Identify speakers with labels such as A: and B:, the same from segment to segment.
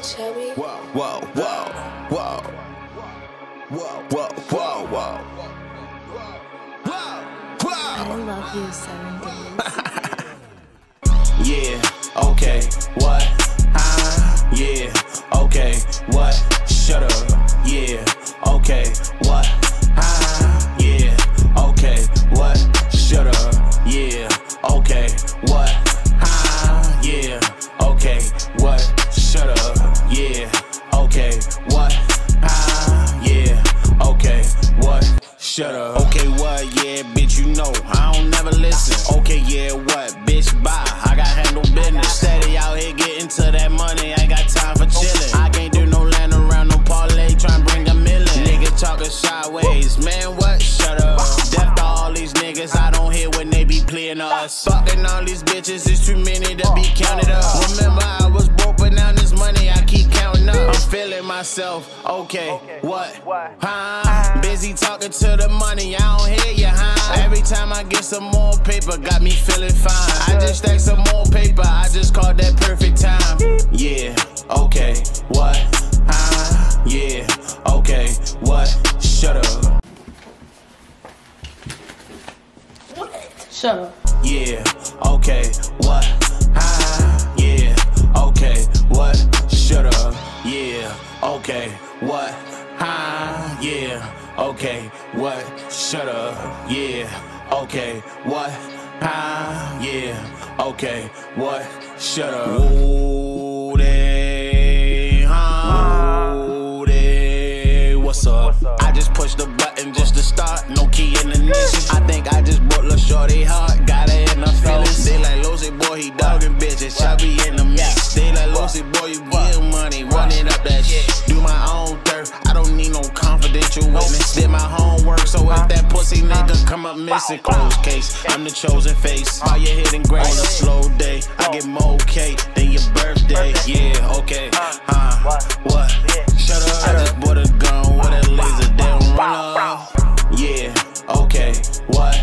A: Chubby.
B: Whoa, whoa, whoa, whoa. Whoa, whoa, whoa, whoa. Whoa,
A: I love you seven days.
B: Yeah, okay, what? Ah, yeah, okay, what? Shut up. Yeah, okay, what? Ah, yeah, okay, what? Shut up. Yeah, you know I don't never listen. Okay, yeah, what? Bitch, bye. I got handle business. Steady out here getting to that money. I ain't got time for chillin'. I can't do no land around no parlay. Tryna bring a million. Nigga talking sideways. Man, what? Shut up. Death to all these niggas. I don't hear when they be playing us. Fucking all these bitches. It's too many to be counted up. Remember, myself. Okay, what? Huh? Busy talking to the money. I don't hear you, huh? Every time I get some more paper, got me feeling fine. I just stack some more paper. I just called that perfect time. Yeah, okay, what? Huh? Yeah, okay, what? Shut up. What? Shut up. Yeah, okay, what? Okay, what? Shut up. Yeah, okay, what? Ah, yeah, okay, what? Shut up. Woody, huh? Woody, what's up? I just pushed the button just to start, no key in the ignition. Pussy nigga come up missing, close case. I'm the chosen face, while you're hitting great on a slow day. I get more cake than your birthday. Yeah, okay, huh? What? Shut up. I just bought a gun with a laser, they don't run off. Yeah, okay, what?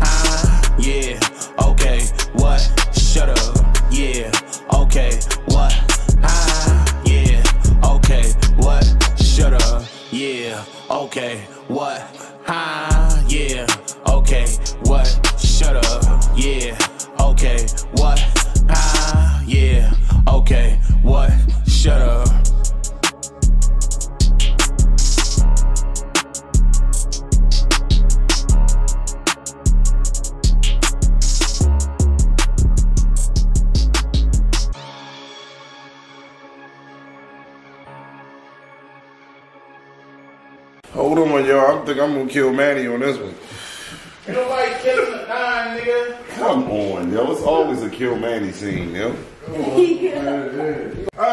B: Ah, yeah, okay, what? Shut up. Yeah, okay, what? Ah, yeah, okay, what? Shut up. Yeah, okay, what? Yeah, okay, what? Ah, yeah, okay, what? Shut up.
C: Hold on, y'all. I think I'm gonna kill Manny on this one.
D: Nobody killing a nine, nigga.
C: Come on, yo. It's always a kill Manny scene, yo. I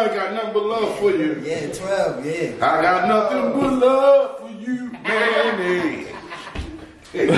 C: ain't got nothing but love for you.
E: Yeah, 12, yeah.
C: I got nothing but love for you, Manny.